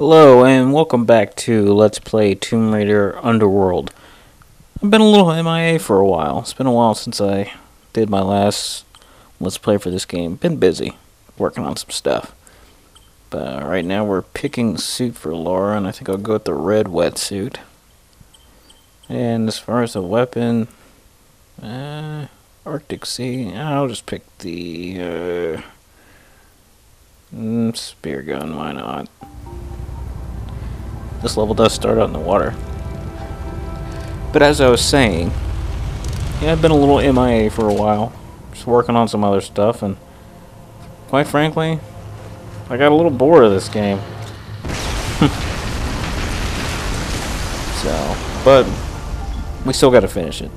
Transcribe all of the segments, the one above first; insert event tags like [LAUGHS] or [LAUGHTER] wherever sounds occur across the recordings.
Hello and welcome back to Let's Play Tomb Raider Underworld. I've been a little MIA for a while. It's been a while since I did my last Let's Play for this game. Been busy working on some stuff. But uh, right now we're picking suit for Laura and I think I'll go with the red wetsuit. And as far as the weapon, uh, Arctic Sea, I'll just pick the uh, mm, spear gun, why not? This level does start out in the water. But as I was saying, yeah, I've been a little MIA for a while. Just working on some other stuff, and quite frankly, I got a little bored of this game. [LAUGHS] so, but we still got to finish it.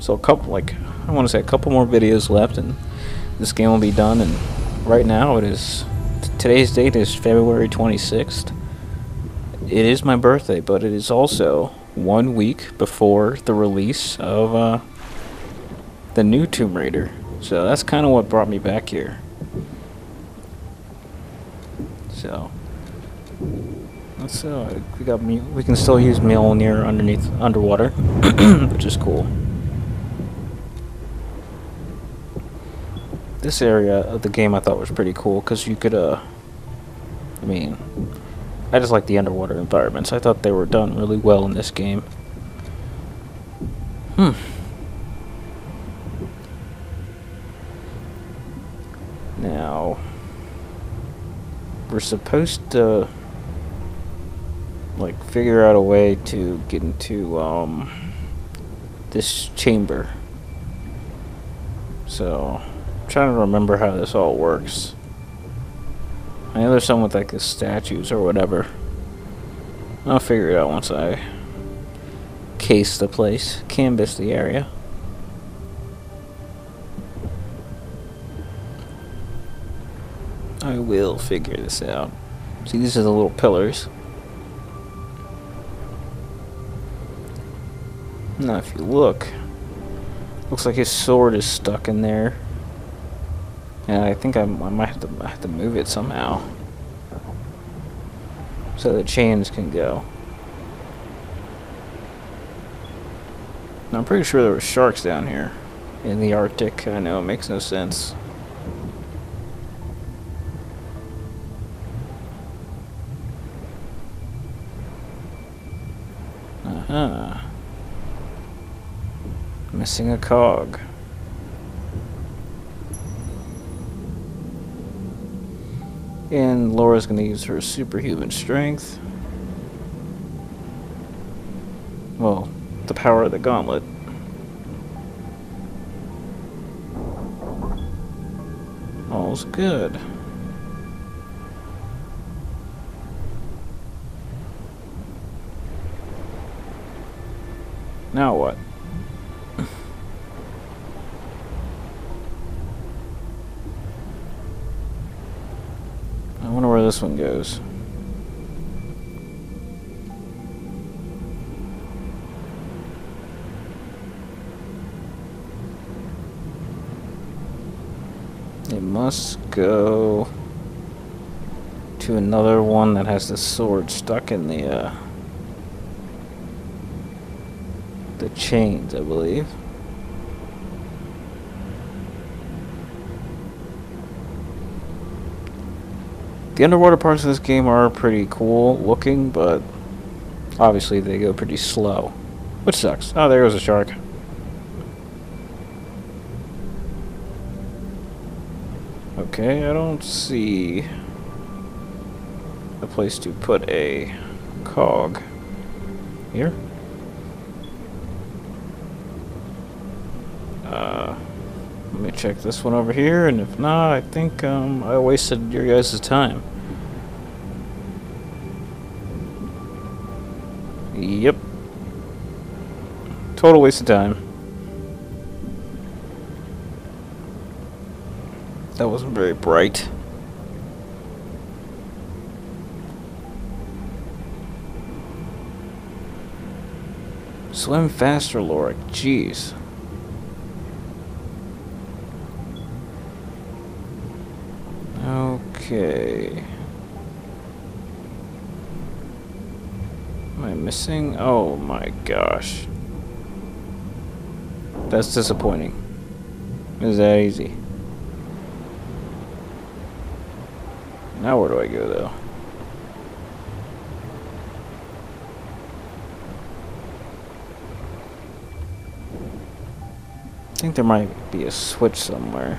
So a couple, like, I want to say a couple more videos left, and this game will be done. And right now, it is today's date is February 26th it is my birthday, but it is also one week before the release of uh, the new Tomb Raider. So that's kind of what brought me back here. So let's uh, we got. We can still use Mjolnir underneath underwater, [CLEARS THROAT] which is cool. This area of the game I thought was pretty cool because you could uh, I mean I just like the underwater environments. I thought they were done really well in this game. Hmm. Now, we're supposed to like figure out a way to get into um this chamber. So, I'm trying to remember how this all works. I know there's some with like the statues or whatever. I'll figure it out once I case the place, canvas the area. I will figure this out. See, these are the little pillars. Now, if you look, looks like his sword is stuck in there. And I think I'm, I might have to, have to move it somehow. So the chains can go. Now, I'm pretty sure there were sharks down here in the Arctic. I know, it makes no sense. Uh-huh. Missing a cog. And Laura's going to use her superhuman strength. Well, the power of the gauntlet. All's good. Now what? This one goes. It must go to another one that has the sword stuck in the uh, the chains, I believe. The underwater parts of this game are pretty cool looking, but obviously they go pretty slow. Which sucks. Oh, there goes a shark. Okay, I don't see a place to put a cog. Here? Uh, let me check this one over here, and if not, I think um, I wasted your guys' time. Yep. Total waste of time. That wasn't very bright. Swim faster, Lorik. Jeez. Okay. Am I missing? Oh my gosh. That's disappointing. Is that easy? Now where do I go though? I think there might be a switch somewhere.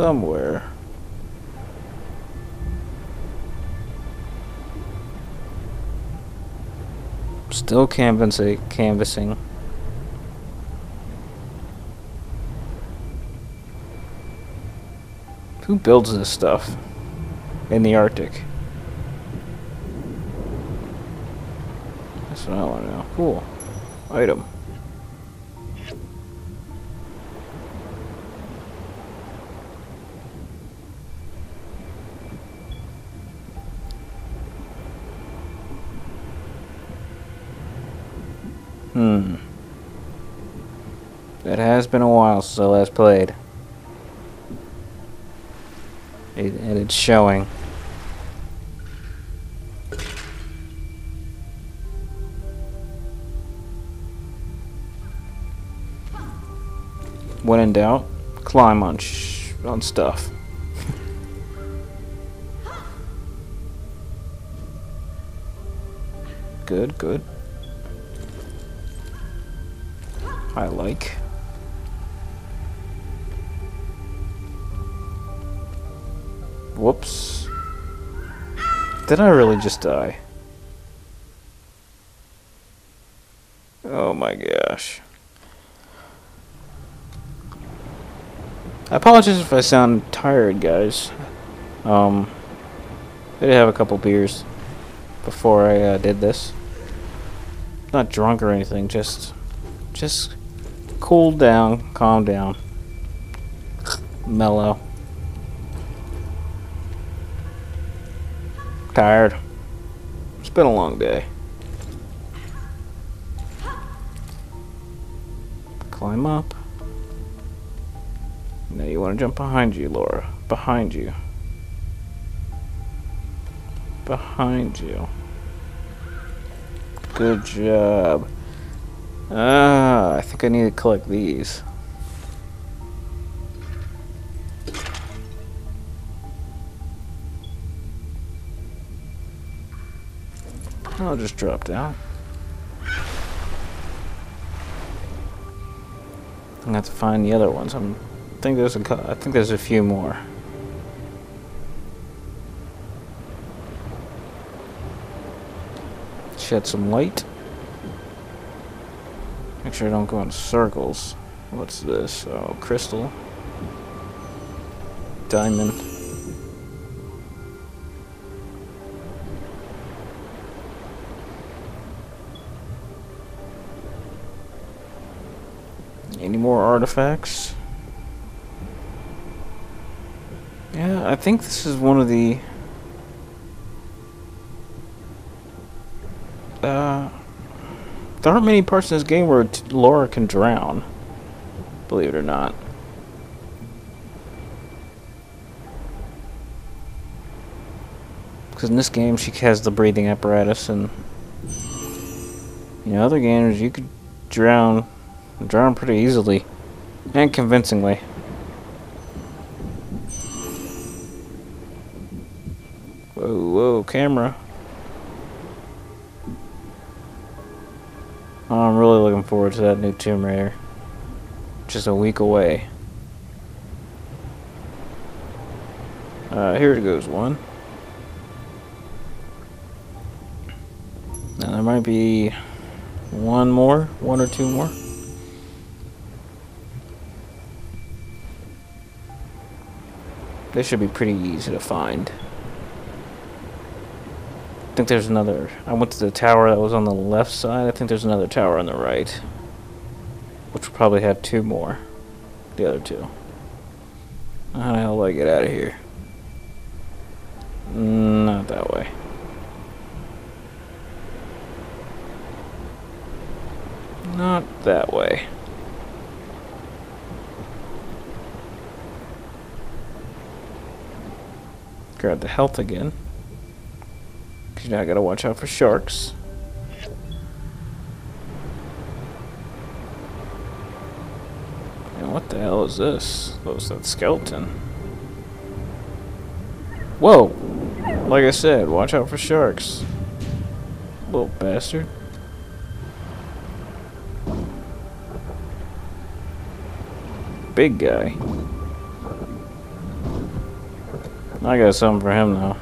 Somewhere. Still canvassing. canvassing. Who builds this stuff in the Arctic? That's what I want to know. Cool. Item. Hmm. It has been a while since I last played. It, and it's showing. When in doubt, climb on on stuff. [LAUGHS] good, good. I like. Whoops. Did I really just die? Oh my gosh. I apologize if I sound tired, guys. Um, I did have a couple beers before I uh, did this. Not drunk or anything, just, just cool down, calm down, mellow. Tired. It's been a long day. Climb up. Now you want to jump behind you, Laura. Behind you. Behind you. Good job. Ah, I think I need to collect these. I'll just drop down. I'm gonna have to find the other ones. I'm, I think there's a, I think there's a few more. Shed some light. Make sure I don't go in circles. What's this? Oh, crystal. Diamond. Any more artifacts? Yeah, I think this is one of the... Uh, there aren't many parts in this game where Laura can drown. Believe it or not. Because in this game she has the breathing apparatus and... You know, other games you could drown drown pretty easily and convincingly. Whoa, whoa, camera. To that new Tomb Raider. Just a week away. Uh, here it goes one. Now there might be one more, one or two more. This should be pretty easy to find. I think there's another... I went to the tower that was on the left side. I think there's another tower on the right. Probably have two more. The other two. How the hell do I get out of here? Not that way. Not that way. Grab the health again. Cause now gotta watch out for sharks. What the hell is this? Oh, it's that skeleton. Whoa! Like I said, watch out for sharks. Little bastard. Big guy. I got something for him now.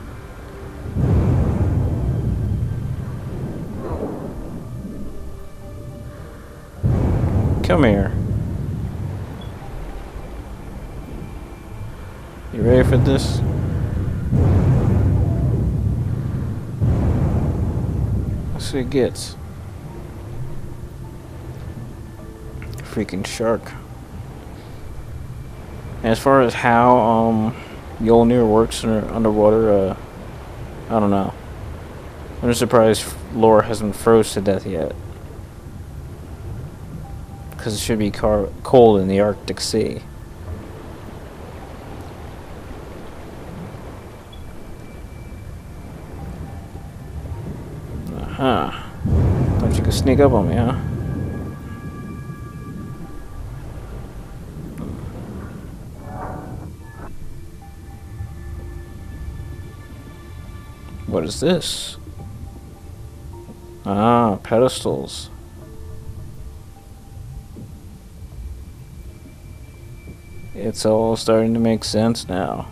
Come here. You ready for this? Let's see what it gets. Freaking shark. As far as how um Mjolnir works under, underwater, uh, I don't know. I'm surprised Laura hasn't froze to death yet. Because it should be cold in the Arctic Sea. Sneak up on me, huh? What is this? Ah, pedestals. It's all starting to make sense now.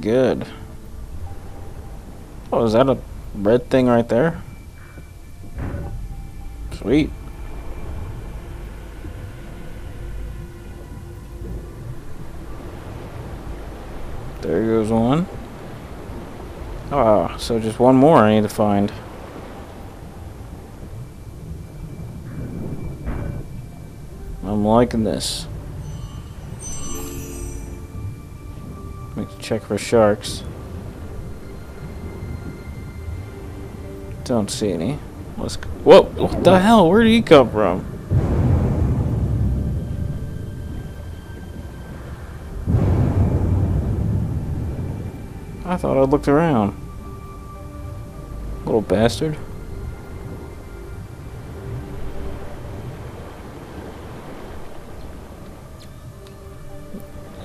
Good. Oh, is that a red thing right there? Sweet. There goes one. Ah, so just one more I need to find. I'm liking this. Check for sharks. Don't see any. Let's go. Whoa! What the hell? Where did he come from? I thought I looked around. Little bastard.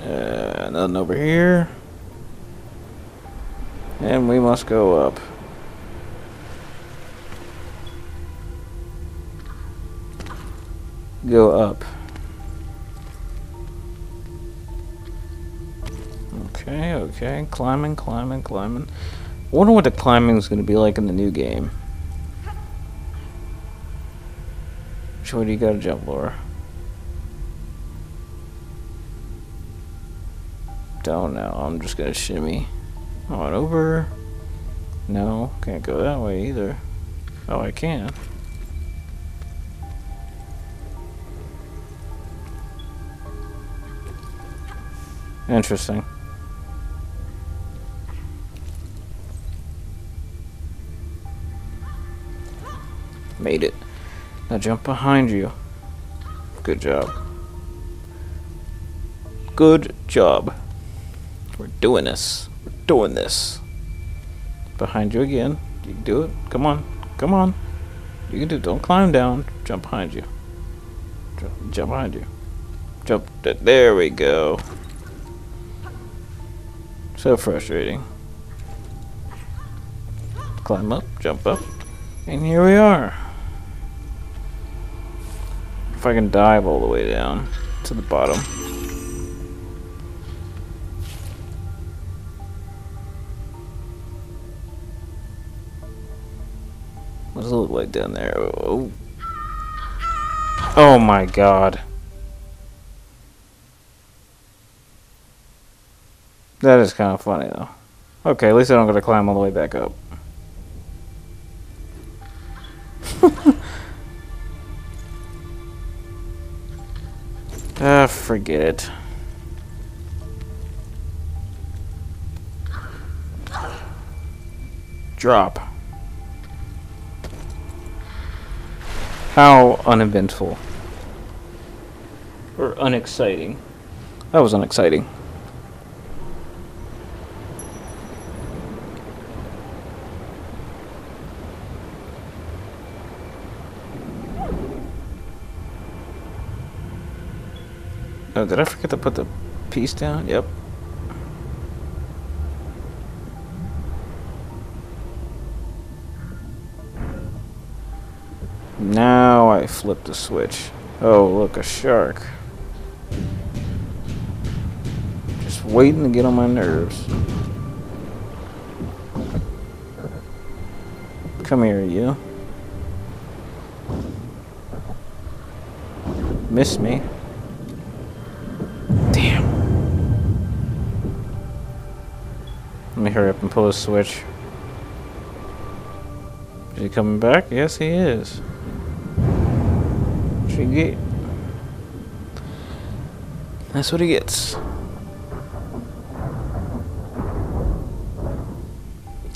Uh, nothing over here. And we must go up. Go up. Okay, okay. Climbing, climbing, climbing. I wonder what the climbing is going to be like in the new game. Which way do you gotta jump, Laura? Don't know. I'm just gonna shimmy Oh, on over. No, can't go that way either. Oh, I can. Interesting. Made it. Now jump behind you. Good job. Good job. We're doing this. Doing this. Behind you again. You can do it. Come on. Come on. You can do it. Don't climb down. Jump behind you. Jump, jump behind you. Jump. There we go. So frustrating. Climb up. Jump up. And here we are. If I can dive all the way down to the bottom. What does it look like down there? Oh, oh my god. That is kind of funny though. Okay, at least I don't gotta climb all the way back up. [LAUGHS] Ah, forget it. How uneventful. Or unexciting. That was unexciting. Oh, did I forget to put the piece down? Yep. Now I flip the switch. Oh, look, a shark. Just waiting to get on my nerves. Come here, you. Miss me. Damn. Let me hurry up and pull the switch. Is he coming back? Yes, he is. Get? That's what he gets.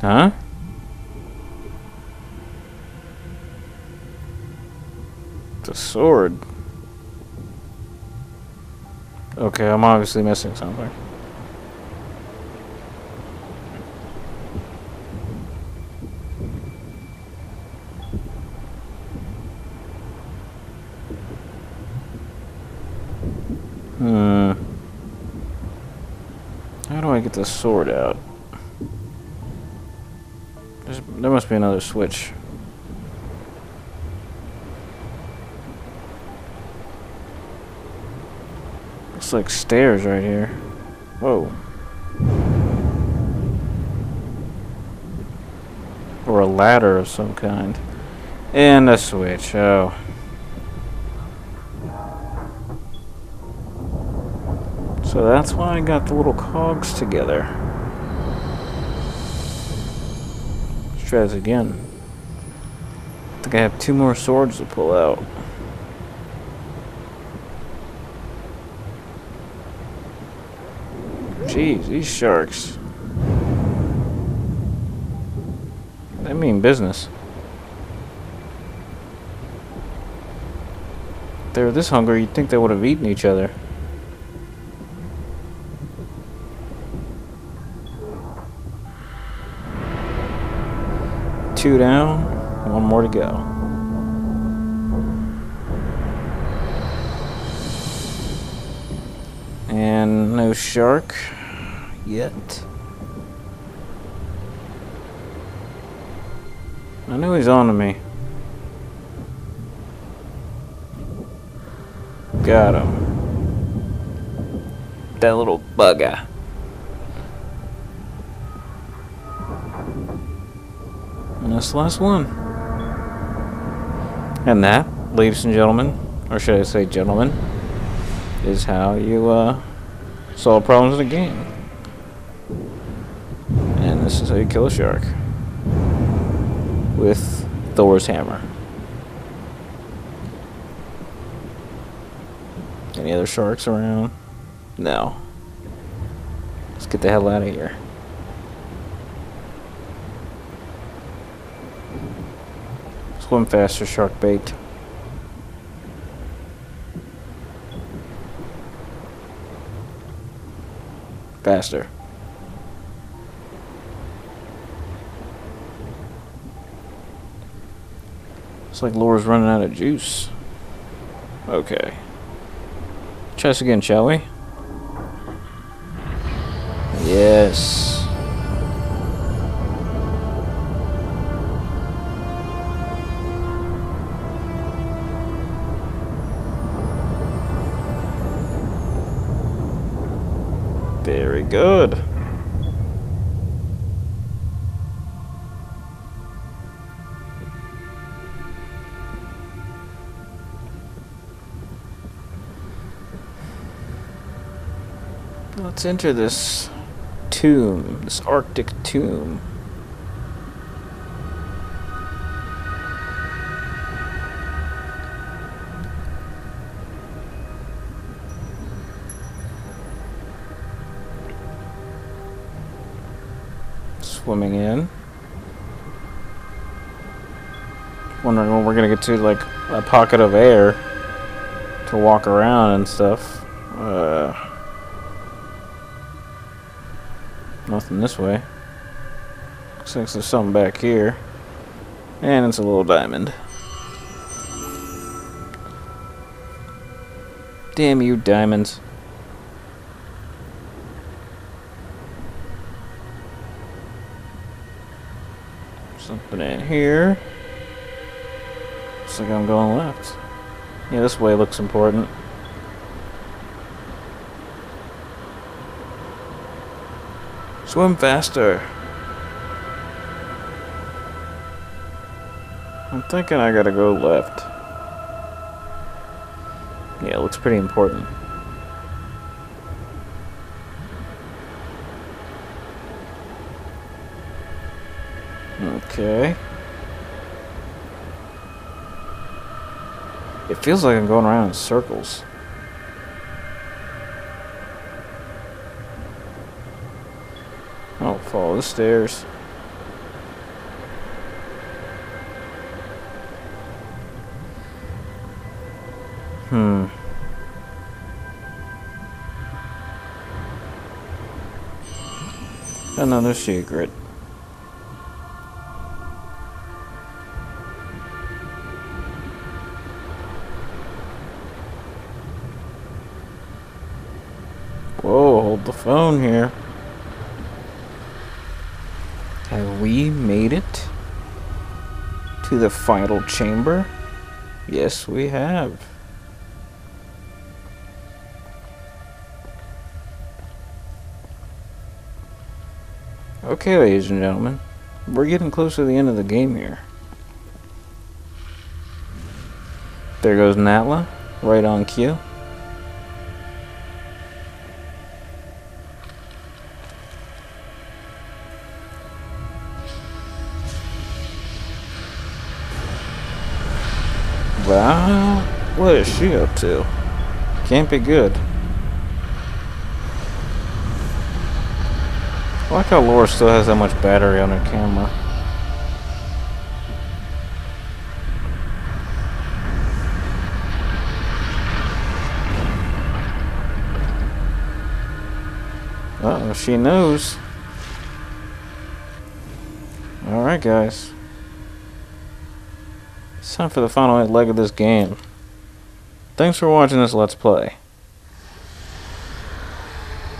Huh? The sword. Okay, I'm obviously missing something. Hmm. I get the sword out? There's, there must be another switch. Looks like stairs right here. Whoa. Or a ladder of some kind. And a switch, oh. So that's why I got the little cogs together. Let's try this again. I think I have two more swords to pull out. Jeez, these sharks. They mean business. If they were this hungry, you'd think they would have eaten each other. Two down, one more to go. And no shark yet. I know he's on to me. Got him. That little bugger. That's the last one. And that, ladies and gentlemen, or should I say gentlemen, is how you uh, solve problems in a game. And this is how you kill a shark. With Thor's hammer. Any other sharks around? No. Let's get the hell out of here. Swim faster, shark bait. Faster. Looks like Laura's running out of juice. Okay. Try again, shall we? Yes. Very good. Let's enter this tomb, this arctic tomb. Swimming in. Wondering when we're gonna get to like a pocket of air to walk around and stuff. Uh, nothing this way. Looks like there's something back here. And it's a little diamond. Damn you, diamonds. In here. Looks like I'm going left. Yeah, this way looks important. Swim faster. I'm thinking I gotta go left. Yeah, it looks pretty important. Okay. It feels like I'm going around in circles. Oh, follow the stairs. Hmm. Another secret. Hold the phone here. Have we made it to the final chamber? Yes, we have. Okay, ladies and gentlemen, we're getting close to the end of the game here. There goes Natla, right on cue. Wow, what is she up to? Can't be good. I like how Laura still has that much battery on her camera. Uh oh, she knows. Alright, guys. Time for the final leg of this game. Thanks for watching this Let's Play.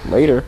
Later.